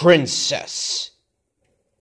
princess.